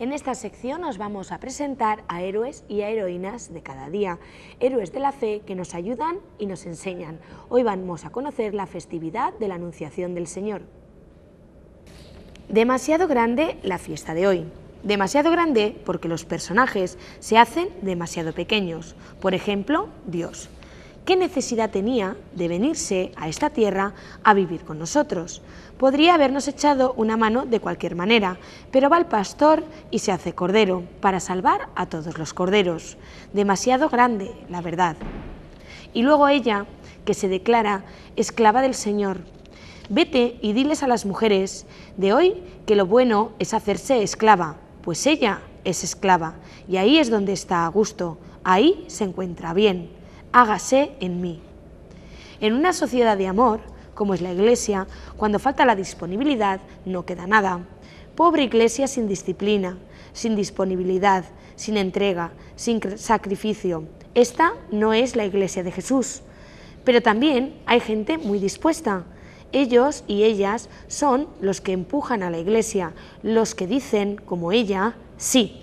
En esta sección os vamos a presentar a héroes y a heroínas de cada día, héroes de la fe que nos ayudan y nos enseñan. Hoy vamos a conocer la festividad de la Anunciación del Señor. Demasiado grande la fiesta de hoy. Demasiado grande porque los personajes se hacen demasiado pequeños. Por ejemplo, Dios. ¿Qué necesidad tenía de venirse a esta tierra a vivir con nosotros? Podría habernos echado una mano de cualquier manera, pero va el pastor y se hace cordero para salvar a todos los corderos. Demasiado grande, la verdad. Y luego ella, que se declara esclava del Señor. Vete y diles a las mujeres de hoy que lo bueno es hacerse esclava, pues ella es esclava, y ahí es donde está a gusto, ahí se encuentra bien hágase en mí. En una sociedad de amor, como es la Iglesia, cuando falta la disponibilidad no queda nada. Pobre Iglesia sin disciplina, sin disponibilidad, sin entrega, sin sacrificio. Esta no es la Iglesia de Jesús. Pero también hay gente muy dispuesta. Ellos y ellas son los que empujan a la Iglesia, los que dicen, como ella, sí.